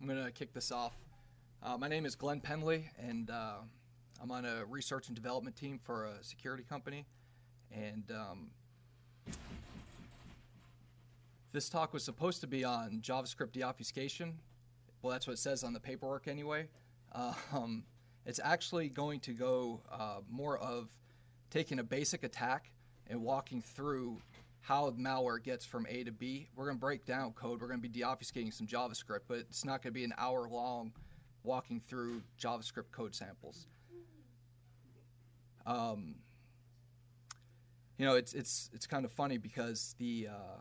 I'm going to kick this off. Uh, my name is Glen Pendley, and uh, I'm on a research and development team for a security company. And um, this talk was supposed to be on JavaScript deobfuscation. Well, that's what it says on the paperwork anyway. Um, it's actually going to go uh, more of taking a basic attack and walking through how malware gets from A to B. We're going to break down code. We're going to be deobfuscating some JavaScript, but it's not going to be an hour long walking through JavaScript code samples. Um, you know, it's it's it's kind of funny because the uh,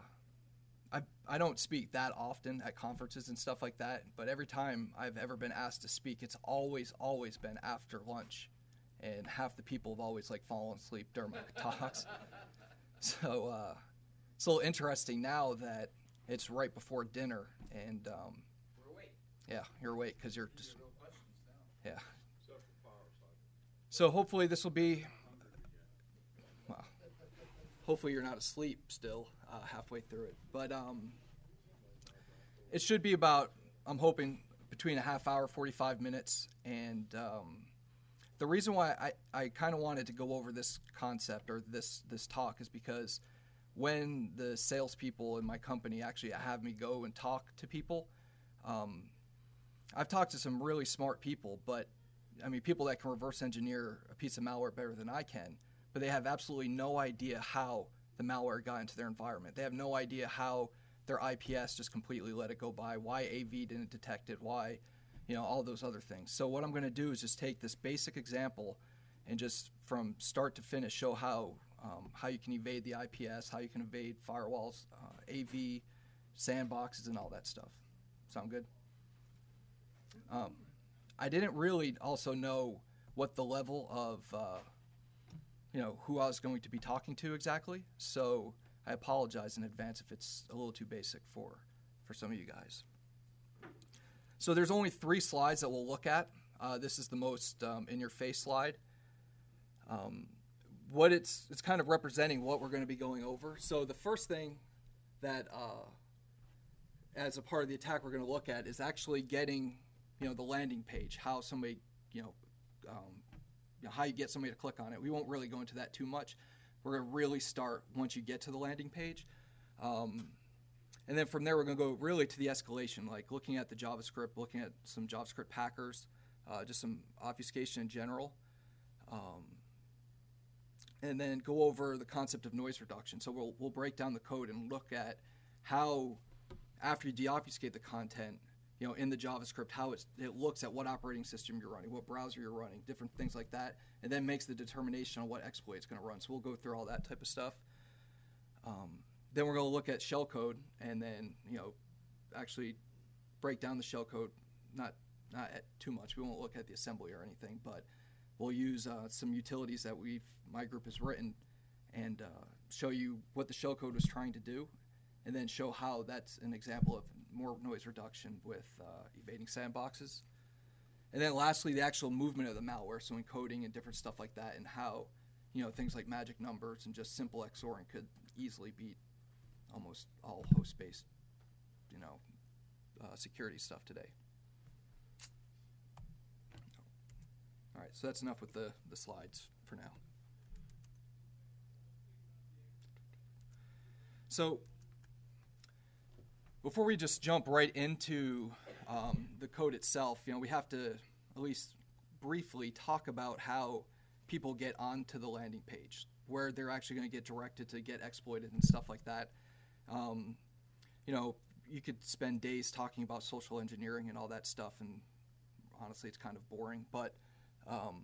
I I don't speak that often at conferences and stuff like that, but every time I've ever been asked to speak, it's always always been after lunch, and half the people have always like fallen asleep during my talks. So uh, it's a little interesting now that it's right before dinner, and um, We're awake. yeah, you're awake because you're just No questions now. yeah. Except for power cycle. So hopefully this will be. Well, hopefully you're not asleep still uh, halfway through it, but um, it should be about. I'm hoping between a half hour, 45 minutes, and um, the reason why I, I kind of wanted to go over this concept or this this talk is because when the salespeople in my company actually have me go and talk to people, um, I've talked to some really smart people, but I mean, people that can reverse engineer a piece of malware better than I can, but they have absolutely no idea how the malware got into their environment. They have no idea how their IPS just completely let it go by, why AV didn't detect it, why, you know, all those other things. So what I'm going to do is just take this basic example and just from start to finish show how um, how you can evade the IPS, how you can evade firewalls, uh, AV, sandboxes, and all that stuff. Sound good? Um, I didn't really also know what the level of, uh, you know, who I was going to be talking to exactly. So I apologize in advance if it's a little too basic for, for some of you guys. So there's only three slides that we'll look at. Uh, this is the most um, in-your-face slide. Um, what it's it's kind of representing what we're going to be going over. So the first thing that uh, as a part of the attack we're going to look at is actually getting you know the landing page, how somebody you know, um, you know how you get somebody to click on it. We won't really go into that too much. We're going to really start once you get to the landing page. Um, and then from there, we're going to go really to the escalation, like looking at the JavaScript, looking at some JavaScript packers, uh, just some obfuscation in general. Um, and then go over the concept of noise reduction. So we'll, we'll break down the code and look at how, after you deobfuscate the content, you know, in the JavaScript, how it's, it looks at what operating system you're running, what browser you're running, different things like that, and then makes the determination on what exploit it's going to run. So we'll go through all that type of stuff. Um, then we're going to look at shellcode and then, you know, actually break down the shellcode, not not too much. We won't look at the assembly or anything, but we'll use uh, some utilities that we've my group has written and uh, show you what the shellcode was trying to do, and then show how that's an example of more noise reduction with uh, evading sandboxes. And then lastly, the actual movement of the malware, so encoding and different stuff like that, and how you know things like magic numbers and just simple XORing could easily beat almost all host-based, you know, uh, security stuff today. All right, so that's enough with the, the slides for now. So before we just jump right into um, the code itself, you know, we have to at least briefly talk about how people get onto the landing page, where they're actually going to get directed to get exploited and stuff like that. Um, you know, you could spend days talking about social engineering and all that stuff, and honestly, it's kind of boring. But um,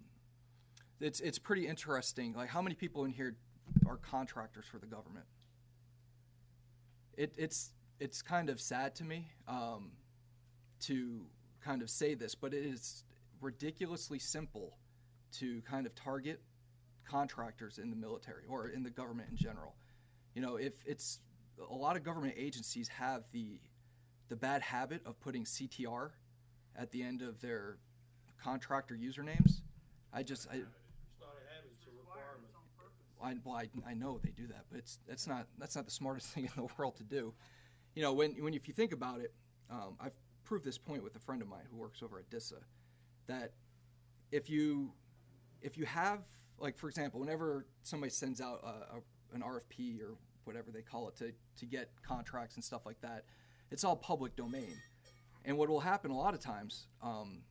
it's it's pretty interesting. Like, how many people in here are contractors for the government? It, it's it's kind of sad to me um, to kind of say this, but it is ridiculously simple to kind of target contractors in the military or in the government in general. You know, if it's a lot of government agencies have the the bad habit of putting CTR at the end of their contractor usernames. I just I. I, well, I, I know they do that, but it's that's not that's not the smartest thing in the world to do. You know, when when if you think about it, um, I've proved this point with a friend of mine who works over at DISA, that if you if you have like for example, whenever somebody sends out a, a, an RFP or whatever they call it to to get contracts and stuff like that, it's all public domain. And what will happen a lot of times um,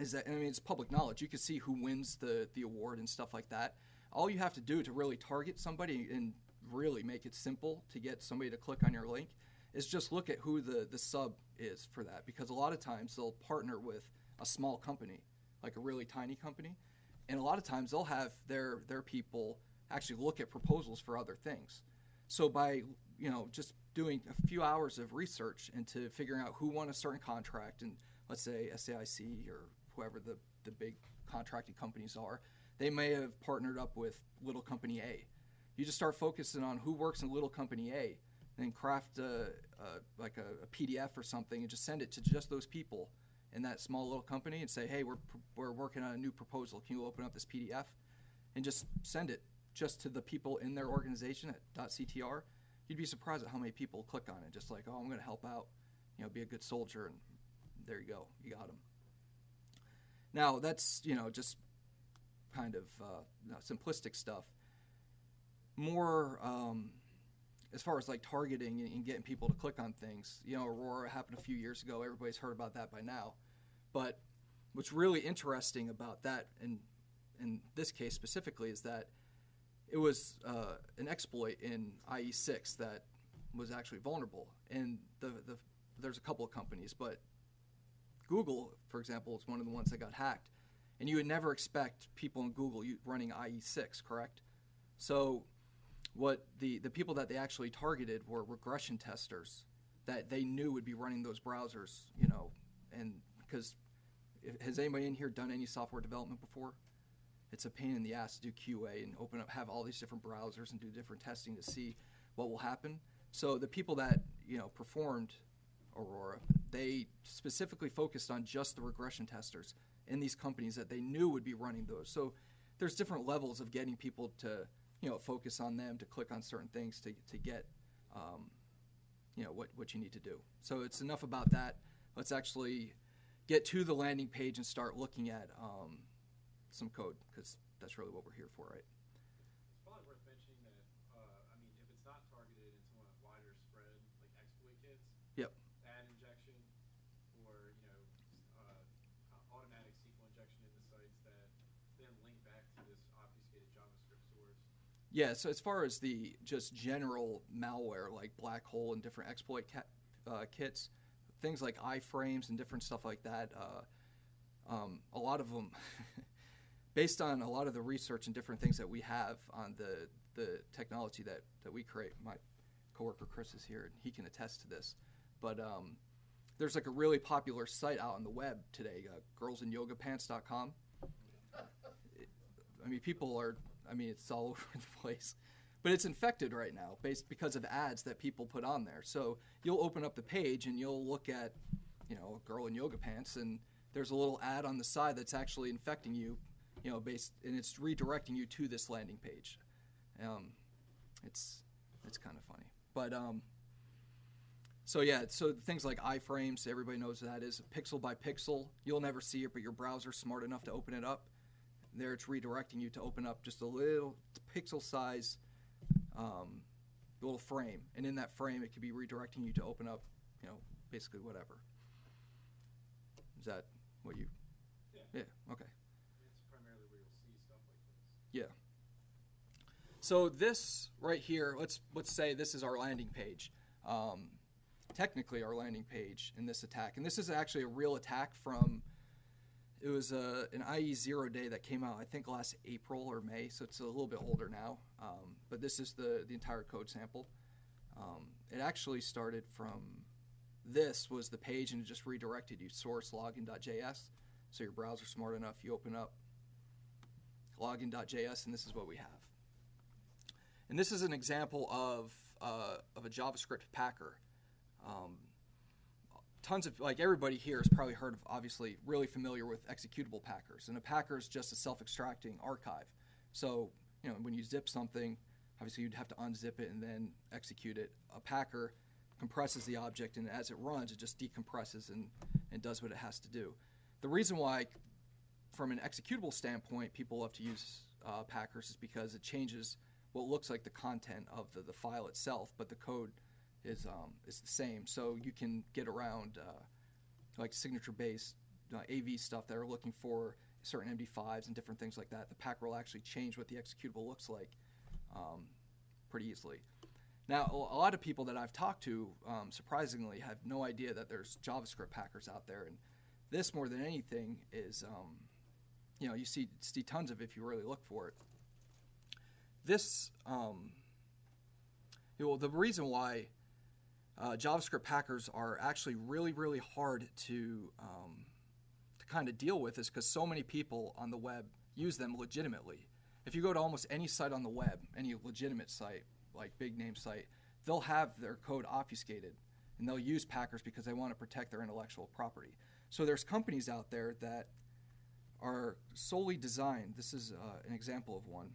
is that I mean it's public knowledge. You can see who wins the the award and stuff like that. All you have to do to really target somebody and really make it simple to get somebody to click on your link is just look at who the the sub is for that because a lot of times they'll partner with a small company, like a really tiny company, and a lot of times they'll have their their people actually look at proposals for other things. So by you know just doing a few hours of research into figuring out who won a certain contract and let's say SAIC or whoever the, the big contracting companies are, they may have partnered up with little company A. You just start focusing on who works in little company A, and craft a, a like a, a, PDF or something and just send it to just those people in that small little company and say, hey, we're, we're working on a new proposal. Can you open up this PDF? And just send it just to the people in their organization at .ctr you'd be surprised at how many people click on it. Just like, oh, I'm going to help out, you know, be a good soldier, and there you go, you got them. Now that's you know just kind of uh, simplistic stuff. More um, as far as like targeting and, getting people to click on things. You know, Aurora happened a few years ago. Everybody's heard about that by now. But what's really interesting about that, and in this case specifically, is that it was uh, an exploit in IE6 that was actually vulnerable. And the, the, there's a couple of companies, but Google, for example, is one of the ones that got hacked. And you would never expect people in Google running IE6, correct? So, what the, the people that they actually targeted were regression testers that they knew would be running those browsers, you know, and because has anybody in here done any software development before? it's a pain in the ass to do QA and open up, have all these different browsers and do different testing to see what will happen. So the people that you know performed Aurora, they specifically focused on just the regression testers in these companies that they knew would be running those. So there's different levels of getting people to you know focus on them to click on certain things to, to get um, you know what, what you need to do. So it's enough about that. Let's actually get to the landing page and start looking at um, some code because that's really what we're here for, right? It's probably worth mentioning that, uh, I mean, if it's not targeted into a wider spread, like exploit kits, yep. ad injection, or, you know, uh, automatic SQL injection into sites that then link back to this obfuscated JavaScript source. Yeah, so as far as the just general malware like Blackhole and different exploit uh, kits, things like iframes and different stuff like that, uh, um, a lot of them based on a lot of the research and different things that we have on the the technology that that we create. My coworker Chris is here, and he can attest to this. But um, there's like a really popular site out on the web today, uh, girlsinyogapants.com. I mean, people are. I mean, it's all over the place, but it's infected right now, based because of ads that people put on there. So you'll open up the page and you'll look at, you know, a girl in yoga pants, and there's a little ad on the side that's actually infecting you you know, based and it's redirecting you to this landing page. Um, it's it's kind of funny, but um, so yeah, so things like iframes, everybody knows that is pixel by pixel. You'll never see it, but your browser's smart enough to open it up. There, it's redirecting you to open up just a little pixel size um, little frame, and in that frame, it could be redirecting you to open up, you know, basically whatever. Is that what you? Yeah. Yeah. Okay. It's primarily where you'll see stuff like this. Yeah. So this right here, let's let's say this is our landing page. Um, technically, our landing page in this attack, and this is actually a real attack from. It was a, an IE zero day that came out, I think, last April or May, so it's a little bit older now. Um, but this is the the entire code sample. Um, it actually started from this was the page and it just redirected you source login.js. So your browser smart enough, you open up login.js, and this is what we have. And this is an example of, uh, of a JavaScript packer. Um, tons of, like everybody here has probably heard of, obviously, really familiar with executable packers. And a packer is just a self extracting archive. So, you know, when you zip something, obviously you'd have to unzip it and then execute it. A packer compresses the object, and as it runs, it just decompresses and, and does what it has to do. The reason why, from an executable standpoint, people love to use uh, Packers is because it changes what looks like the content of the, the file itself, but the code is um, is the same. So you can get around uh, like signature based uh, AV stuff that are looking for certain MD5s and different things like that. The Packer will actually change what the executable looks like um, pretty easily. Now, a lot of people that I've talked to, um, surprisingly, have no idea that there's JavaScript Packers out there, and this more than anything is, um, you know, you see see tons of if you really look for it. This, um, you know, the reason why uh, JavaScript Packers are actually really, really hard to um, to kind of deal with is because so many people on the web use them legitimately. If you go to almost any site on the web, any legitimate site, like big name site, they'll have their code obfuscated and they'll use Packers because they want to protect their intellectual property. So there's companies out there that are solely designed. This is uh, an example of one.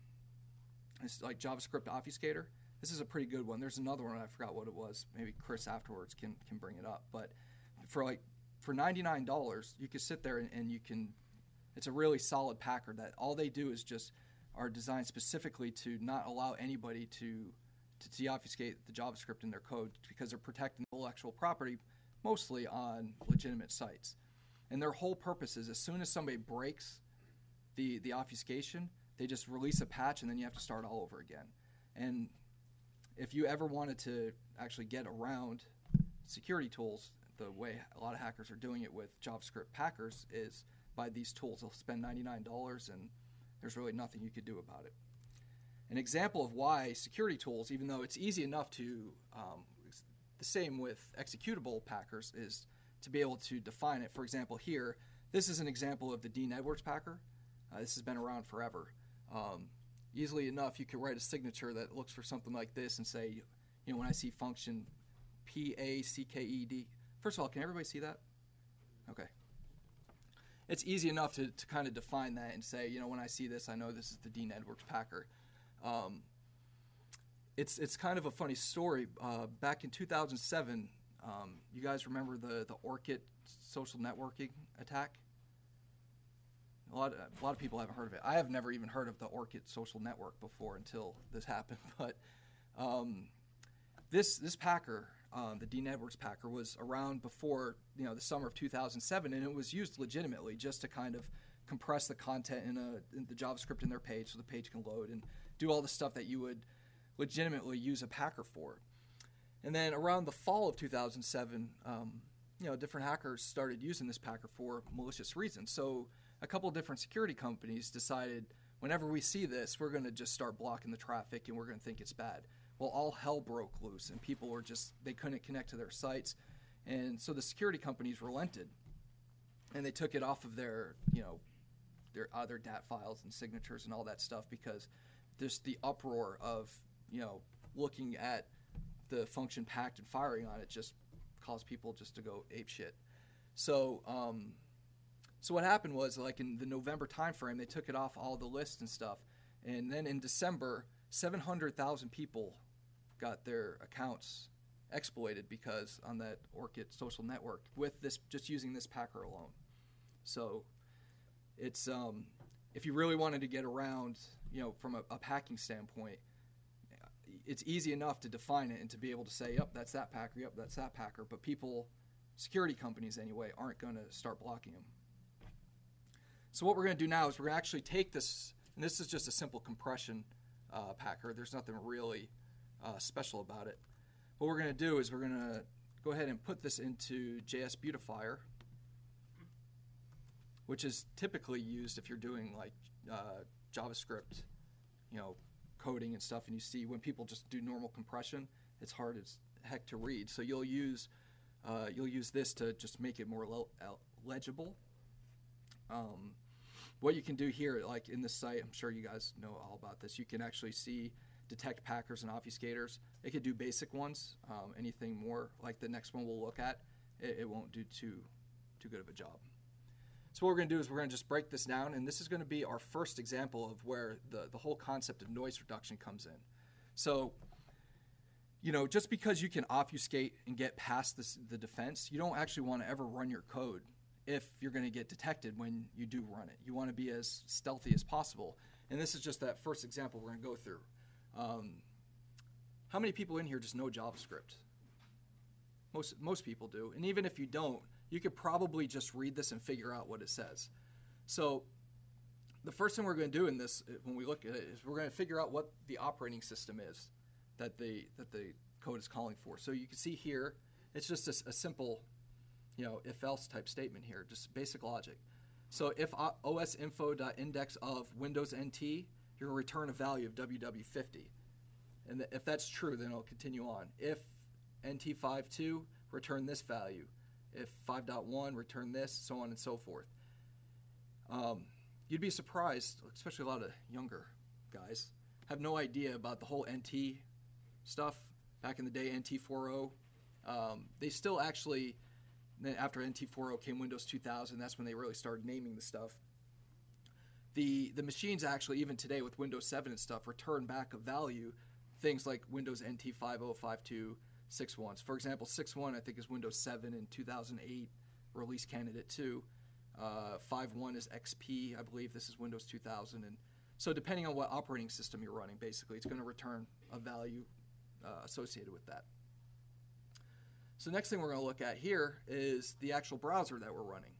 It's like JavaScript Obfuscator. This is a pretty good one. There's another one I forgot what it was. Maybe Chris afterwards can can bring it up. But for like for ninety nine dollars, you can sit there and, and you can. It's a really solid Packer that all they do is just are designed specifically to not allow anybody to to deobfuscate the JavaScript in their code because they're protecting intellectual property mostly on legitimate sites. And their whole purpose is as soon as somebody breaks the, the obfuscation, they just release a patch and then you have to start all over again. And if you ever wanted to actually get around security tools, the way a lot of hackers are doing it with JavaScript Packers is by these tools. They'll spend $99 and there's really nothing you could do about it. An example of why security tools, even though it's easy enough to, um, the same with executable Packers, is to be able to define it. For example, here, this is an example of the Dean Edwards Packer. Uh, this has been around forever. Um, easily enough, you could write a signature that looks for something like this and say, you know, when I see function P A C K E D. First of all, can everybody see that? Okay. It's easy enough to, to kind of define that and say, you know, when I see this, I know this is the Dean Edwards Packer. Um, it's it's kind of a funny story. Uh, back in 2007, um, you guys remember the the Orkut social networking attack? A lot, of, a lot of people haven't heard of it. I have never even heard of the Orkut social network before until this happened. But um, this this Packer, um, the Dean Edwards Packer, was around before you know the summer of 2007, and it was used legitimately just to kind of compress the content in, a, in the JavaScript in their page so the page can load and do all the stuff that you would legitimately use a Packer for. And then around the fall of 2007, um, you know, different hackers started using this Packer for malicious reasons. So a couple of different security companies decided whenever we see this, we're going to just start blocking the traffic and we're going to think it's bad. Well, all hell broke loose and people were just, they couldn't connect to their sites. And so the security companies relented and they took it off of their, you know, their other DAT files and signatures and all that stuff because there's the uproar of, you know, looking at the function packed and firing on it just caused people just to go ape shit. So, um, so what happened was like in the November timeframe, they took it off all the lists and stuff, and then in December, 700,000 people got their accounts exploited because on that Orkut social network with this just using this Packer alone. So, it's um, if you really wanted to get around, you know, from a, a packing standpoint, it's easy enough to define it and to be able to say, yep, that's that packer, yep, that's that packer. But people, security companies anyway, aren't going to start blocking them. So what we're going to do now is we're going to actually take this, and this is just a simple compression uh, packer. There's nothing really uh, special about it. What we're going to do is we're going to go ahead and put this into JS Beautifier, which is typically used if you're doing like uh, JavaScript, you know, coding and stuff, and you see when people just do normal compression, it's hard as heck to read. So you'll use uh, you'll use this to just make it more le- legible. Um, what you can do here, like in this site, I'm sure you guys know all about this. You can actually see detect packers and obfuscators. It could do basic ones. Um, anything more like the next one we'll look at, it, it won't do too too good of a job. So what we're going to do is we're going to just break this down, and this is going to be our first example of where the, the whole concept of noise reduction comes in. So you know, just because you can obfuscate and get past this, the defense, you don't actually want to ever run your code if you're going to get detected when you do run it. You want to be as stealthy as possible. And this is just that first example we're going to go through. Um, how many people in here just know JavaScript? Most, most people do. And even if you don't, you could probably just read this and figure out what it says. So the first thing we're going to do in this, uh, when we look at it, is we're going to figure out what the operating system is that the that the code is calling for. So you can see here, it's just a, a simple, you know, if-else type statement here, just basic logic. So if os info.index of Windows NT, you're going to return a value of WW50. And if that's true, then it'll continue on. If NT52, return this value. If 5.1, return this, so on and so forth. Um, you'd be surprised, especially a lot of younger guys, have no idea about the whole NT stuff. Back in the day, NT40, um, they still actually, after NT40 came Windows 2000, that's when they really started naming the stuff. The, the machines actually, even today with Windows 7 and stuff, return back a value, things like Windows NT 5052 61s. For example, 6.1 I think is Windows 7 in 2008 release candidate 2. Uh, 5.1 is XP, I believe this is Windows 2000. And so depending on what operating system you're running, basically, it's going to return a value uh, associated with that. So next thing we're going to look at here is the actual browser that we're running.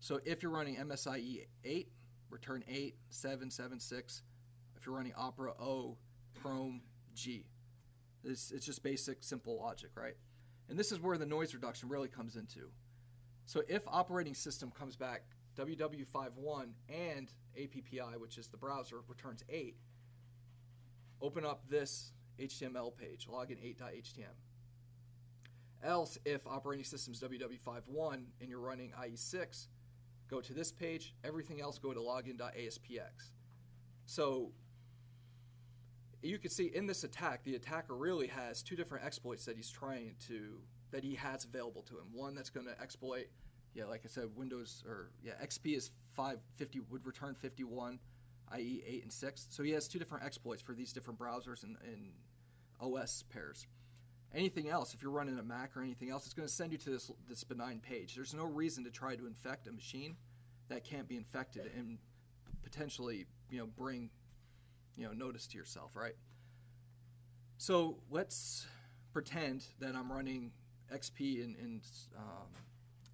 So if you're running MSIE 8, return 8, 7, 7, 6. If you're running Opera O, Chrome G. It's, it's just basic, simple logic, right? And this is where the noise reduction really comes into. So if operating system comes back ww51 and APPI, which is the browser, returns 8, open up this HTML page, login 8.htm. Else, if operating system is ww51 and you're running IE6, go to this page. Everything else go to login.aspx. So you can see in this attack, the attacker really has two different exploits that he's trying to that he has available to him. One that's going to exploit, yeah, like I said, Windows or yeah, XP is 550 would return 51, i.e. 8 and 6. So he has two different exploits for these different browsers and, and OS pairs. Anything else, if you're running a Mac or anything else, it's going to send you to this this benign page. There's no reason to try to infect a machine that can't be infected and potentially, you know, bring, you know, notice to yourself, right? So let's pretend that I'm running XP in, in um,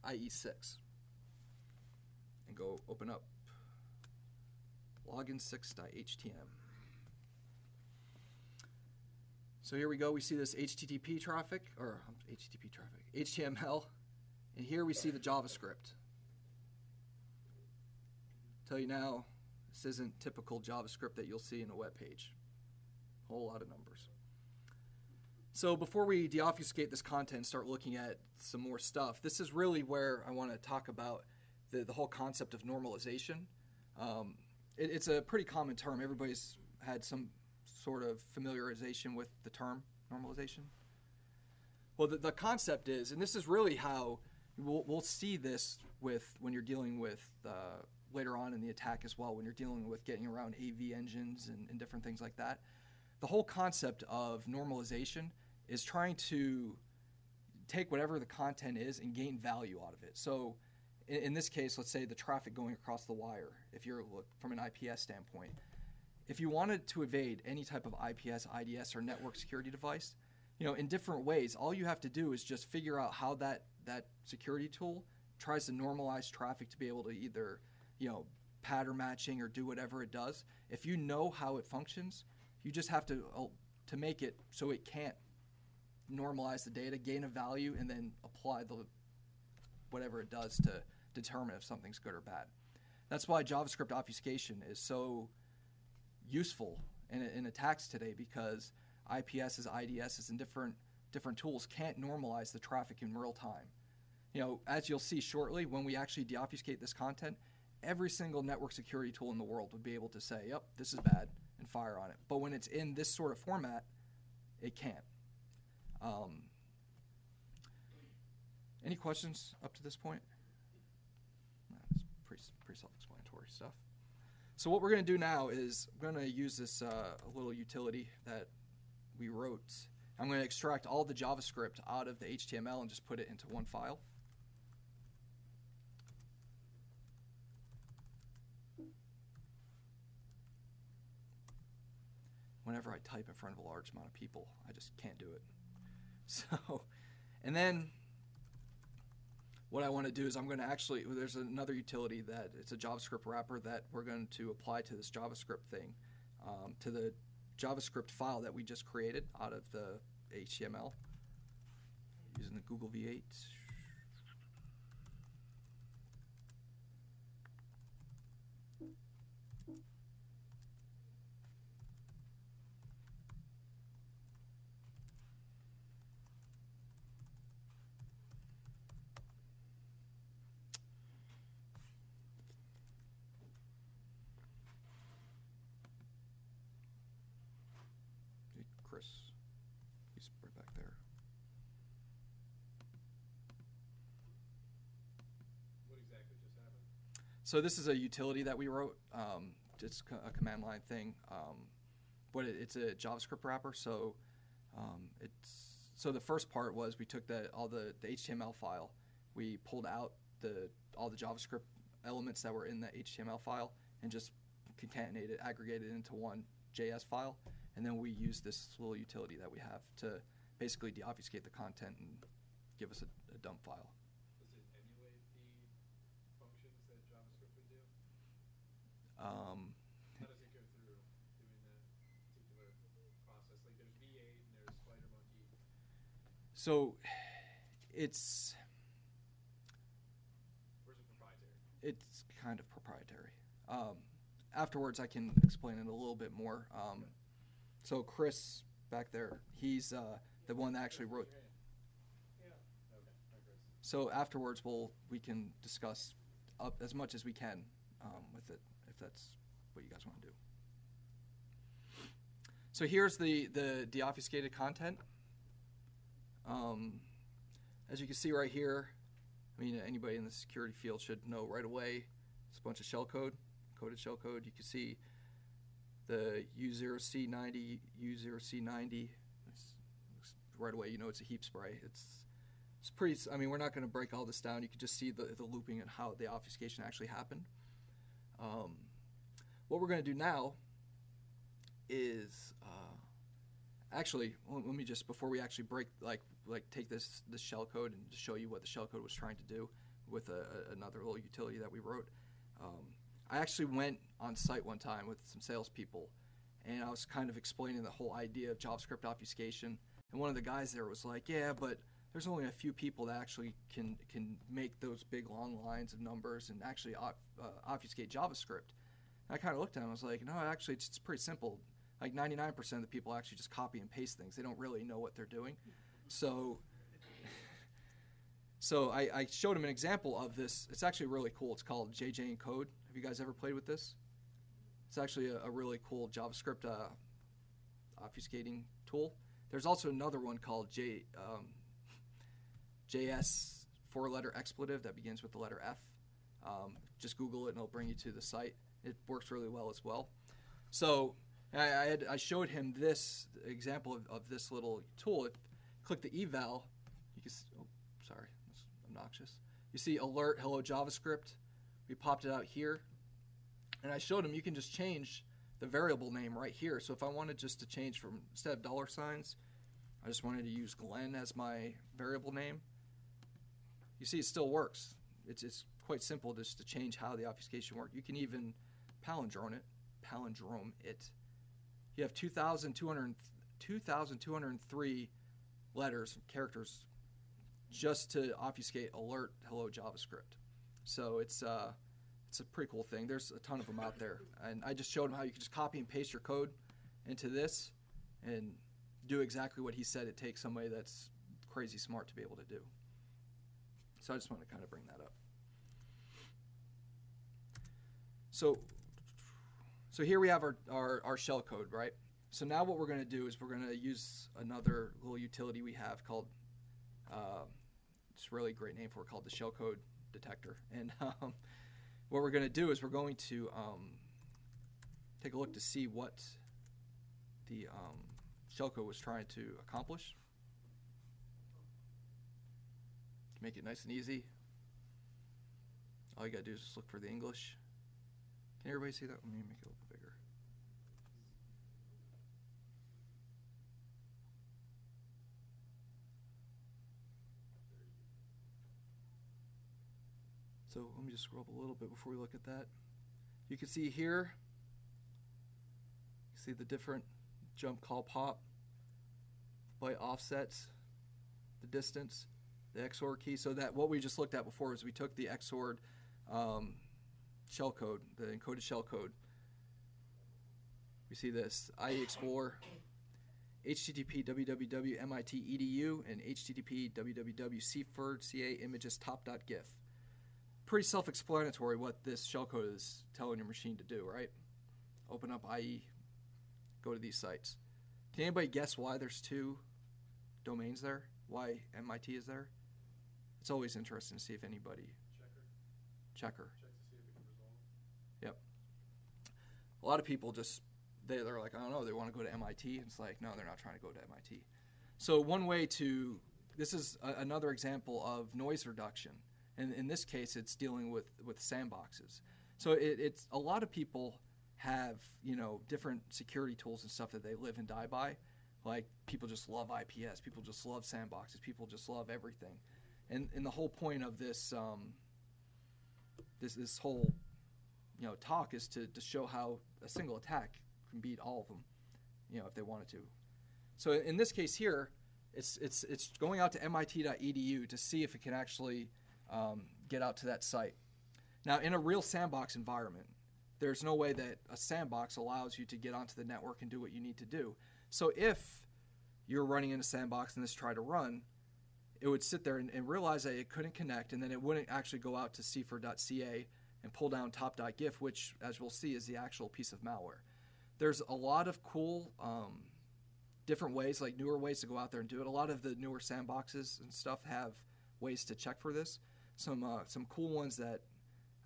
IE6 and go open up login6.htm. So here we go. We see this HTTP traffic, or um, HTTP traffic, HTML, and here we see the JavaScript. Tell you now, this isn't typical JavaScript that you'll see in a web page. Whole lot of numbers. So before we deobfuscate this content, start looking at some more stuff. This is really where I want to talk about the, the whole concept of normalization. Um, it, it's a pretty common term. Everybody's had some sort of familiarization with the term normalization. Well, the, the concept is, and this is really how we'll, we'll see this with when you're dealing with uh, later on in the attack as well, when you're dealing with getting around AV engines and, and different things like that. The whole concept of normalization is trying to take whatever the content is and gain value out of it. So, in, in this case, let's say the traffic going across the wire, if you're look from an IPS standpoint, if you wanted to evade any type of IPS, IDS, or network security device, you know, in different ways, all you have to do is just figure out how that that security tool tries to normalize traffic to be able to either, you know, pattern matching or do whatever it does. If you know how it functions, you just have to uh, to make it so it can't normalize the data, gain a value, and then apply the whatever it does to determine if something's good or bad. That's why JavaScript obfuscation is so useful in, in attacks today because IPSs, IDSs, and different different tools can't normalize the traffic in real time. You know, as you'll see shortly, when we actually deobfuscate this content, every single network security tool in the world would be able to say, "Yep, this is bad," and fire on it. But when it's in this sort of format, it can't. Um, any questions up to this point? That's pretty, pretty self-explanatory stuff. So what we're going to do now is I'm going to use this uh, little utility that we wrote. I'm going to extract all the JavaScript out of the HTML and just put it into one file. Whenever I type in front of a large amount of people, I just can't do it. So, and then what I want to do is I'm going to actually, there's another utility that it's a JavaScript wrapper that we're going to apply to this JavaScript thing, um, to the JavaScript file that we just created out of the HTML using the Google V8. Hey, Chris, he's right back there. What exactly just happened? So this is a utility that we wrote. Um, it's a command line thing, um, but it, it's a JavaScript wrapper. So um, it's so the first part was we took the all the, the HTML file, we pulled out the all the JavaScript elements that were in the HTML file and just concatenated, aggregated into one JS file, and then we used this little utility that we have to basically deobfuscate the content and give us a, a dump file. Does it emulate the functions that JavaScript would do? Um, How does it go through doing that particular process? Like there's V8 and there's SpiderMonkey. So it's Where's it proprietary? it's kind of proprietary. Um, afterwards, I can explain it a little bit more. Um, so Chris back there, he's uh, the one that actually wrote. Yeah. Okay. So afterwards, we'll we can discuss up as much as we can um, with it, that's what you guys want to do. So here's the the deobfuscated content. Um, as you can see right here, I mean anybody in the security field should know right away. It's a bunch of shellcode, coded shellcode. You can see the U0C90, U0C90. It's, it's right away, you know it's a heap spray. It's it's pretty. I mean, we're not going to break all this down. You can just see the, the looping and how the obfuscation actually happened. Um, what we're going to do now is uh, actually let me just before we actually break like like take this this shell code and just show you what the shell code was trying to do with a, a- another little utility that we wrote. Um, I actually went on site one time with some salespeople, and I was kind of explaining the whole idea of JavaScript obfuscation. And one of the guys there was like, "Yeah, but there's only a few people that actually can can make those big long lines of numbers and actually uh, obfuscate JavaScript." And I kind of looked at him. I was like, "No, actually, it's, it's pretty simple. Like 99% of the people actually just copy and paste things. They don't really know what they're doing." So so I, I showed him an example of this. It's actually really cool. It's called JJ Encode. Have you guys ever played with this? It's actually a, a really cool JavaScript uh, obfuscating tool. There's also another one called J, um, JS four-letter expletive that begins with the letter F. Um, just Google it and it'll bring you to the site. It works really well as well. So I, I, had, I showed him this example of, of this little tool. If, click the eval, you can. Oh, sorry, that's obnoxious. You see alert hello JavaScript. We popped it out here, and I showed him you can just change the variable name right here. So if I wanted just to change from instead of dollar signs, I just wanted to use Glen as my variable name. You see, it still works. It's it's quite simple just to change how the obfuscation works. You can even palindrome it, palindrome it. You have 2,200 2,203 letters, characters, just to obfuscate alert hello JavaScript. So it's uh, it's a pretty cool thing. There's a ton of them out there, and I just showed him how you can just copy and paste your code into this and do exactly what he said. It takes somebody that's crazy smart to be able to do. So I just want to kind of bring that up. So, so here we have our, our, our shell code, right? So now what we're going to do is we're going to use another little utility we have called, uh, it's a really great name for it, called the shellcode detector. And um, what we're going to do is we're going to um, take a look to see what the um, shellcode was trying to accomplish. To make it nice and easy, all you gotta do is just look for the English. Can everybody see that? Let me make it a little bigger. So let me just scroll up a little bit before we look at that. You can see here, you see the different jump call pop, byte offsets, the distance, the XOR key. So that what we just looked at before is we took the XOR um, shell code, the encoded shell code. We see this IE Explorer, HTTP www MIT edu, and HTTP www CA images top.gif. Pretty self explanatory what this shellcode is telling your machine to do, right? Open up IE, go to these sites. Can anybody guess why there's two domains there? Why MIT is there? It's always interesting to see if anybody Checker. checker. Check to see if it can resolve. A lot of people just they, they're like i don't know they want to go to mit it's like no they're not trying to go to mit so one way to this is a, another example of noise reduction. And in this case it's dealing with with sandboxes. So it, it's a lot of people have you know different security tools and stuff that they live and die by. Like people just love ips people just love sandboxes people just love everything. And and the whole point of this um, this this whole you know talk is to, to show how a single attack can beat all of them you know if they wanted to. So in this case here it's it's it's going out to mit.edu to see if it can actually um, get out to that site. Now in a real sandbox environment there's no way that a sandbox allows you to get onto the network and do what you need to do. So if you're running in a sandbox and this try to run it would sit there and, and realize that it couldn't connect and then it wouldn't actually go out to cfer.ca and pull down top.gif, which, as we'll see, is the actual piece of malware. There's a lot of cool um, different ways, like newer ways to go out there and do it. A lot of the newer sandboxes and stuff have ways to check for this. Some uh, some cool ones that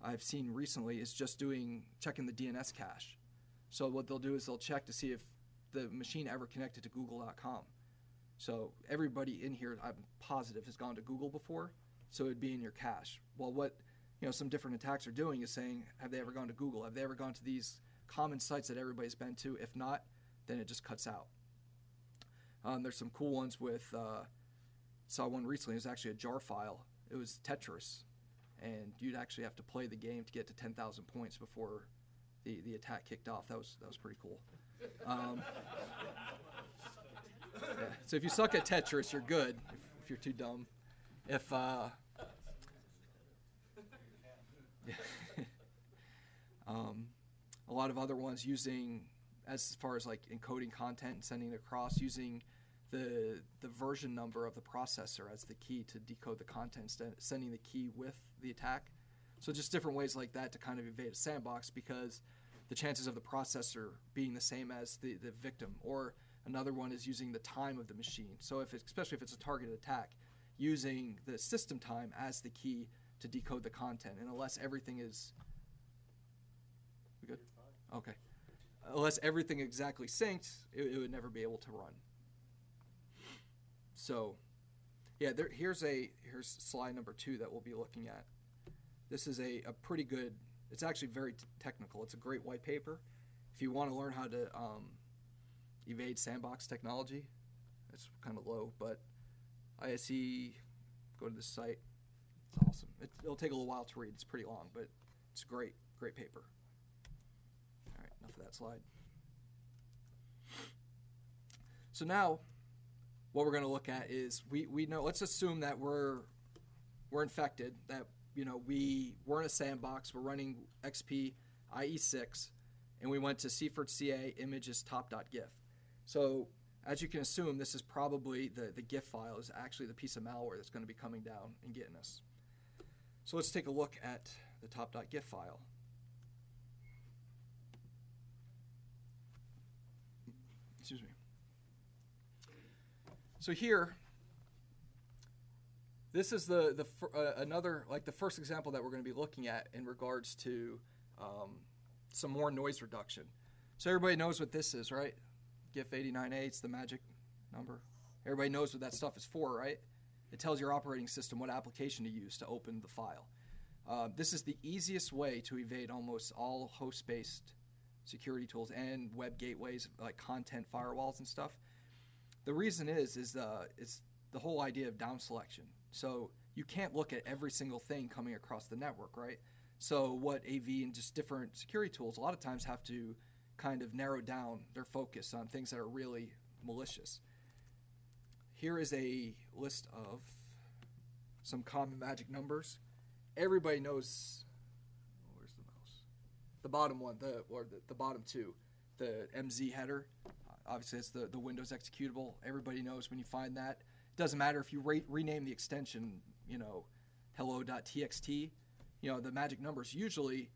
I've seen recently is just doing checking the DNS cache. So what they'll do is they'll check to see if the machine ever connected to Google.com. So everybody in here, I'm positive, has gone to Google before, so it'd be in your cache. Well, what you know some different attacks are doing is saying, have they ever gone to Google? Have they ever gone to these common sites that everybody's been to? If not, then it just cuts out. Um, there's some cool ones with. Uh, saw one recently. It was actually a jar file. It was Tetris, and you'd actually have to play the game to get to 10,000 points before the, the attack kicked off. That was that was pretty cool. Um, yeah. So if you suck at Tetris, you're good. If, if you're too dumb, if uh, um, a lot of other ones using as far as like encoding content and sending it across using the the version number of the processor as the key to decode the content instead sending the key with the attack. So just different ways like that to kind of evade a sandbox because the chances of the processor being the same as the, the victim. Or another one is using the time of the machine. So if especially if it's a targeted attack using the system time as the key to decode the content and unless everything is we good? Okay. Unless everything exactly synced it, it would never be able to run. So yeah there, here's a here's slide number two that we'll be looking at. This is a, a pretty good it's actually very technical. It's a great white paper. If you want to learn how to um, evade sandbox technology it's kind of low but ISE go to this site it's awesome. It, it'll take a little while to read. It's pretty long but it's a great great paper. All right enough of that slide. So now what we're going to look at is we, we know let's assume that we're we're infected that you know we we're in a sandbox we're running xp ie6 and we went to cfert ca images top.gif so as you can assume this is probably the, the gif file is actually the piece of malware that's going to be coming down and getting us so let's take a look at the top.gif file excuse me so here, this is the the uh, another like the first example that we're going to be looking at in regards to um, some more noise reduction. So everybody knows what this is, right? GIF89A, it's the magic number. Everybody knows what that stuff is for, right? It tells your operating system what application to use to open the file. Uh, this is the easiest way to evade almost all host based security tools and web gateways like content firewalls and stuff. The reason is is uh, it's the whole idea of down selection. So you can't look at every single thing coming across the network, right? So what AV and just different security tools a lot of times have to kind of narrow down their focus on things that are really malicious. Here is a list of some common magic numbers. Everybody knows. oh, Where's the mouse? The bottom one, the or the, the bottom two, the MZ header. Obviously, it's the the Windows executable. Everybody knows when you find that. It doesn't matter if you re- rename the extension, you know, hello.txt. You know, the magic number is usually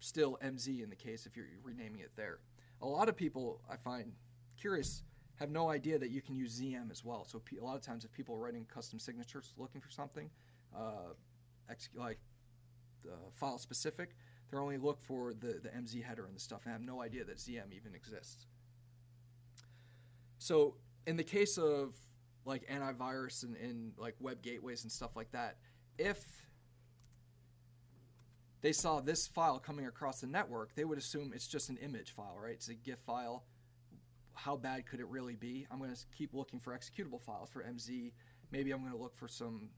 still MZ in the case if you're renaming it there. A lot of people I find curious have no idea that you can use ZM as well. So a lot of times, if people are writing custom signatures looking for something, uh, like file specific, they're only look for the, the MZ header and the stuff and have no idea that ZM even exists. So in the case of like antivirus and, and like web gateways and stuff like that, if they saw this file coming across the network, they would assume it's just an image file, right? It's a GIF file. How bad could it really be? I'm going to keep looking for executable files for MZ. Maybe I'm going to look for some,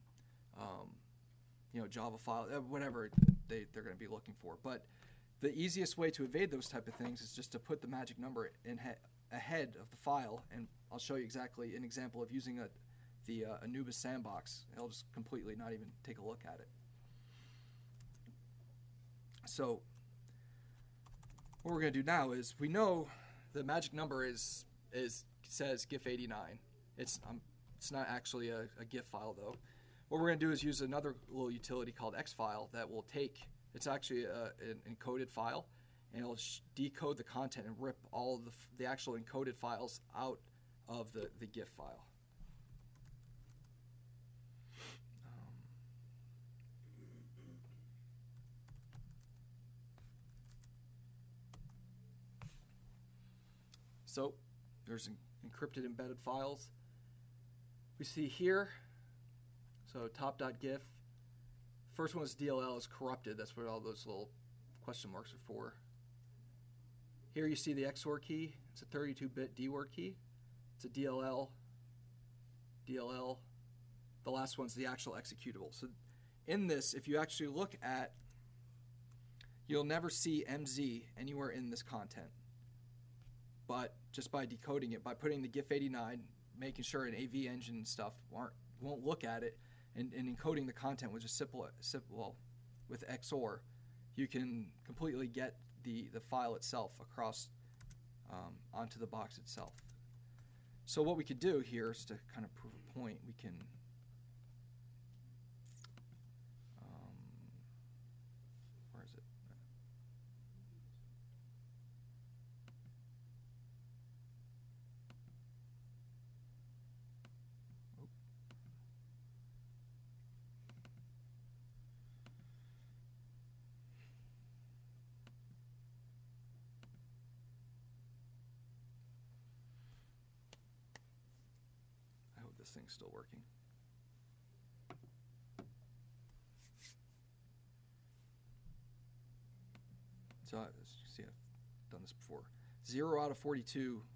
um, you know, Java file, uh, whatever they, they're going to be looking for. But the easiest way to evade those type of things is just to put the magic number in he- ahead of the file, and I'll show you exactly an example of using a, the uh, Anubis sandbox. It'll just completely not even take a look at it. So what we're going to do now is we know the magic number is is says GIF 89. It's um, it's not actually a, a GIF file though. What we're going to do is use another little utility called Xfile that will take it's actually a, an encoded file and it'll decode the content and rip all the, the actual encoded files out of the, the GIF file. So there's en- encrypted embedded files. We see here, so top.gif. First one is DLL is corrupted. That's what all those little question marks are for. Here you see the XOR key. It's a 32-bit DWORD key. It's a DLL. DLL. The last one's the actual executable. So in this, if you actually look at, you'll never see MZ anywhere in this content but just by decoding it, by putting the GIF89, making sure an AV engine and stuff aren't, won't look at it, and, and encoding the content with just simple, simple, well, with XOR, you can completely get the, the file itself across um, onto the box itself. So what we could do here is to kind of prove a point, we can this thing's still working. So, uh, let's see, I've done this before. Zero out of 42.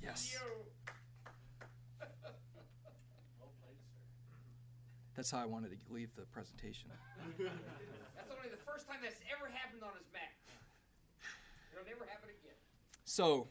Yes. That's how I wanted to leave the presentation. That's only the first time that's ever happened on his Mac. It'll never happen again. So,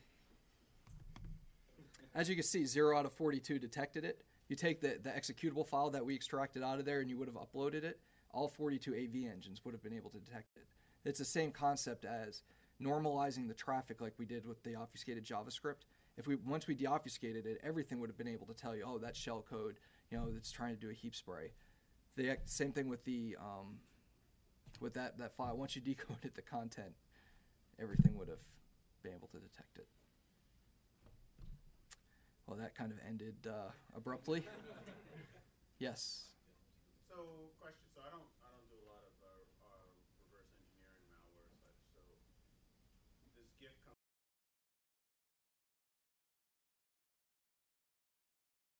as you can see, 0 out of 42 detected it. You take the, the executable file that we extracted out of there and you would have uploaded it, all 42 AV engines would have been able to detect it. It's the same concept as normalizing the traffic like we did with the obfuscated JavaScript. If we once we deobfuscated it, everything would have been able to tell you, oh, that shell code, you know, that's trying to do a heap spray. The same thing with the um, with that that file. Once you decoded the content, everything would have been able to detect it. Well, that kind of ended uh, abruptly. Yes. So, question. So I don't